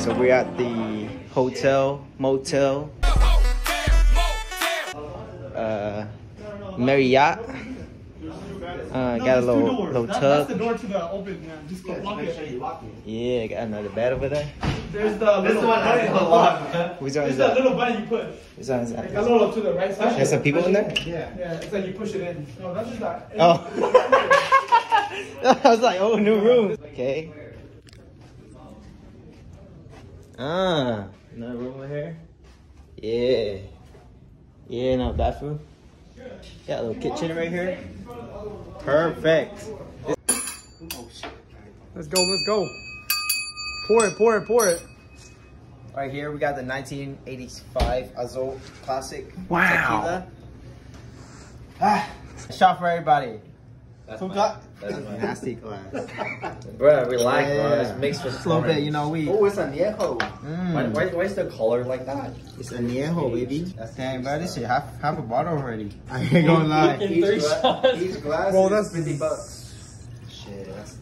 So we're at the hotel, motel, uh, Marriott. Uh, got a little, little tub. That's the door to the open, man. Just go lock it. Yeah, got another bed over there. There's the little button. Which one It's is that that? little button you push. Which one is Like a little to the right side. There's some people in there? Yeah, it's like you push it in. No, that's just that. Oh. I was like, oh, new room. Okay. Ah, another room over here. Yeah. Yeah, no bathroom. Got a little kitchen right here. Perfect. Let's go, let's go. Pour it, pour it, pour it. Right here, we got the 1985 Azul Classic Wow. Tequila. Ah, shot for everybody. That's Who my- That's Nasty glass. Bro, relax, bro. Yeah. It's mixed with Just a bit, you know, we. Oh, it's añejo. Mm. Why, why, why is the color like that? It's an añejo, baby. That's Dang, bro, this shit half half a bottle already. I ain't gonna lie. Each, gla- each glass Bro, is that's- 50 bucks. Shit, that's...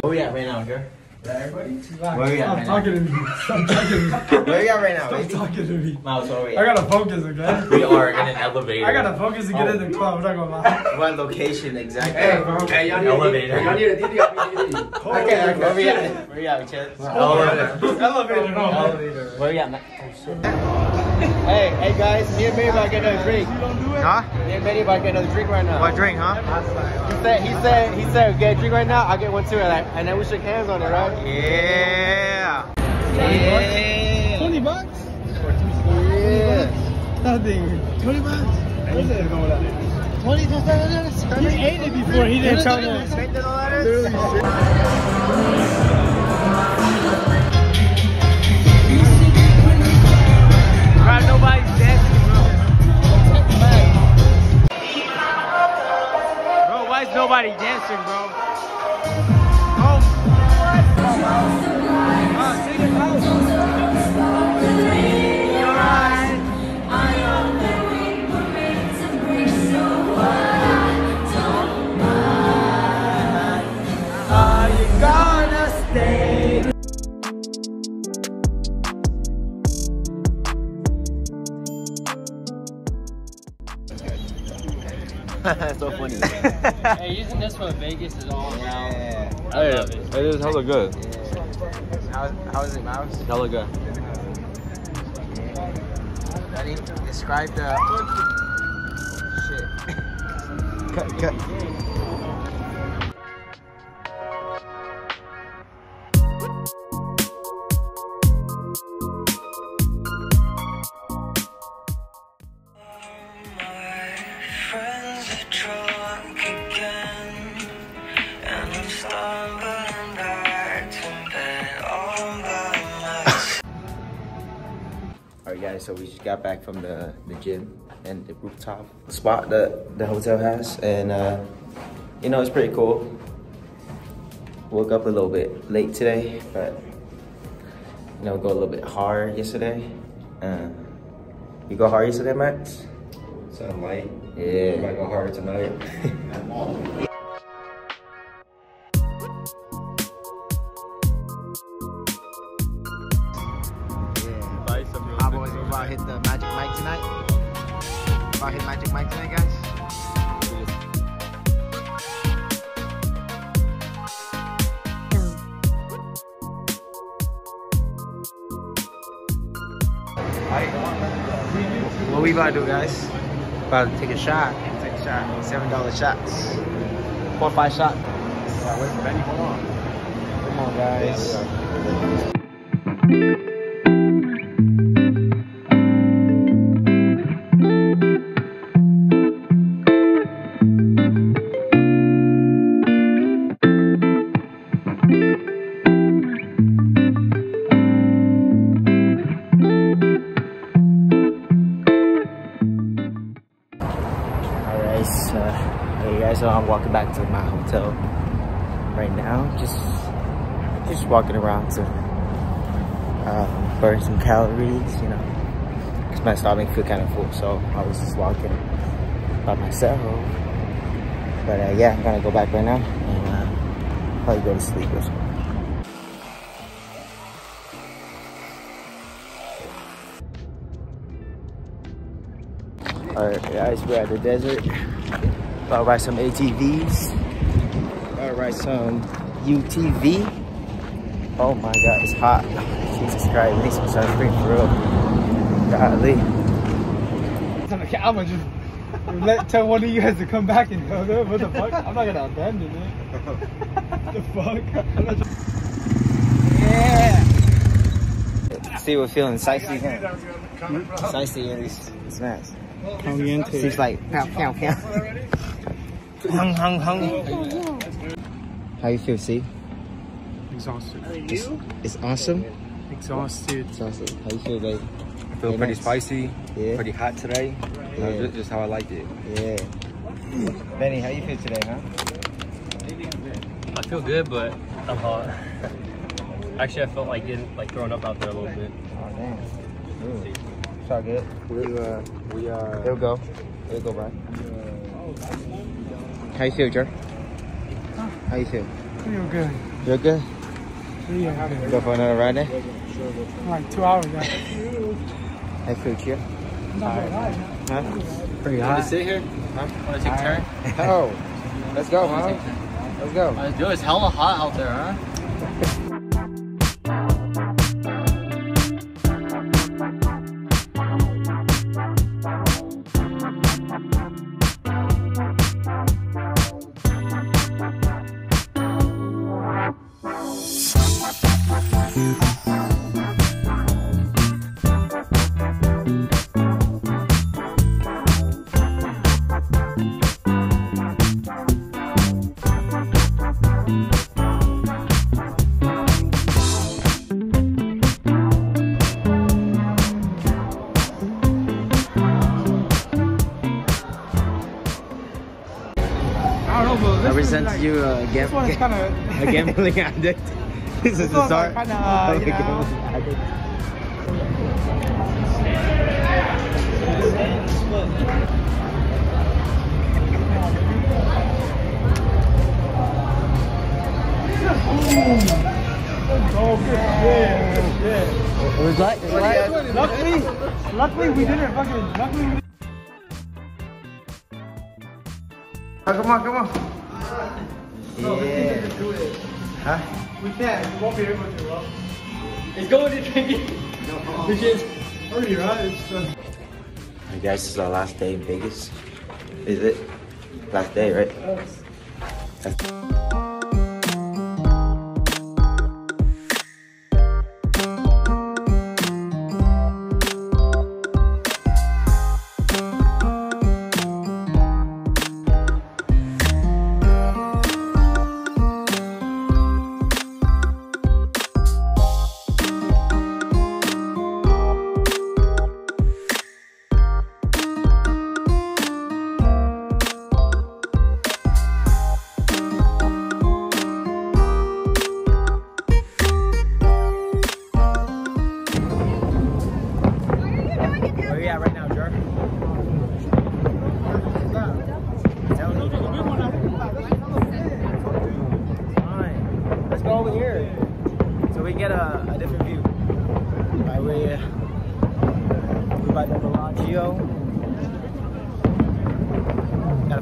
Where we at right now, girl? Everybody? Where we at Stop right talking to me. Stop talking to me. Where we at right now, Stop baby? talking to me. Miles, where we I gotta focus, okay? We are in an elevator. I gotta focus to get in the oh. club. I'm not gonna lie. What location exactly? Hey, bro. Hey, y'all need Elevator. Y'all need a DD Okay, where we at? Oh, where we at, Chad? Elevator. Elevator. Elevator. Oh, where we at. Hey, hey guys, me and Manny about to get drink. Huh? Me and Manny about to get another drink right now. What drink, huh? He said, he said, he said, get a drink right now. I'll get one too. And, I, and then we shook hands on it, right? Yeah. yeah. 20 bucks? Yeah. Nothing. 20 bucks? What is it? 20 dollars? He ate it before. He didn't tell me. Hey, using this for Vegas is all around. Yeah. I love it. It is hella good. How, how is it, Mouse? Hella good. Ready? Describe the. Shit. cut, cut. So we just got back from the, the gym and the rooftop spot that the hotel has and uh, you know it's pretty cool. Woke up a little bit late today, but you know go a little bit hard yesterday. Uh, you go hard yesterday, Max? Sound light. Yeah. Might go harder tonight. real How good boys food. about hit the Magic Mike tonight? About to hit Magic Mike tonight, guys? What we about to do, guys? About to take a shot. Take a shot. Seven dollar shots. Four five shots. Come on, guys. Alright, so hey guys, so I'm hotel right now. Just just walking around to um, burn some calories, you know, because my stomach feel kind of full. So I was just walking by myself. But uh, yeah, I'm gonna go back right now and uh, probably go to sleep or something. Alright guys, we're at the desert. About to ride some ATVs. About to ride some UTV. Oh my god, it's hot. Jesus Christ, we need some sunscreen for real. Golly. I'm gonna just let tell one of you guys to come back and go there. What the fuck? I'm not gonna abandon it. the fuck? I'm not just... Yeah. See, we're feeling sightseeing. Sightseeing these, these mats. Caliente. Seems like pow pow pow. hung hung hung. How you feel, see? Exhausted. It's, it's awesome. Exhausted. It's awesome. How you feel, babe? I feel Very pretty nice. spicy, Yeah. pretty hot today. Yeah. Yeah. Just, just how I liked it. Yeah. Benny, how you feel today, huh? I feel good, but I'm hot. Actually, I felt like getting like throwing up out there a little bit. Oh damn. Ooh. It's all good. We uh, we are. It'll go. It'll go by. How you feel, Jer? How you feel? Feel good. You're good? Feel good. Go for another ride then? Like two hours now. How you feel, Cheer? Huh? Pretty hot. Want to sit here? Huh? Want to take a turn? Oh, let's go, huh? Let's go. Let's do. It's hella hot out there, huh? Don't know, but this I one's present like, you a, This gam- one's kind of. a gambling addict. This is This the start. like kinda, uh, of a you know. gambling addict. Oh, good shit. Good shit. It was like, it was like Luckily, luckily we didn't fucking. Luckily we come on, come on. Yeah. Huh? We can't. We won't be able to, bro. It's going to drinking. We just hurry, right? It's, uh, I guess this is our last day in Vegas. Is it? Last day, right? That's-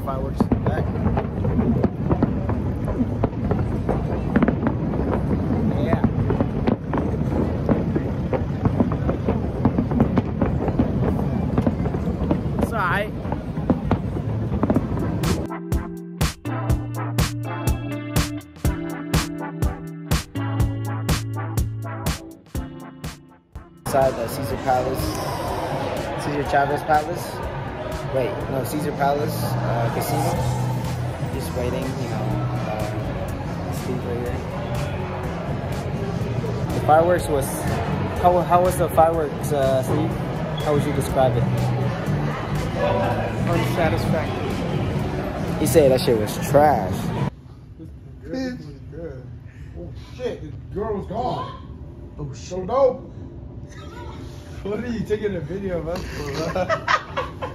fireworks in the back. It's alright. Inside the Caesar Palace, Caesar Chavez Palace. Wait, no, Caesar Palace uh, Casino. Just waiting, you know, uh, Steve right here. The fireworks was, how, how was the fireworks, uh, Steve? How would you describe it? unsatisfactory. He said that shit was trash. Bitch. Oh shit, the girl was gone. Oh shit. So dope. What are you taking a video of us for?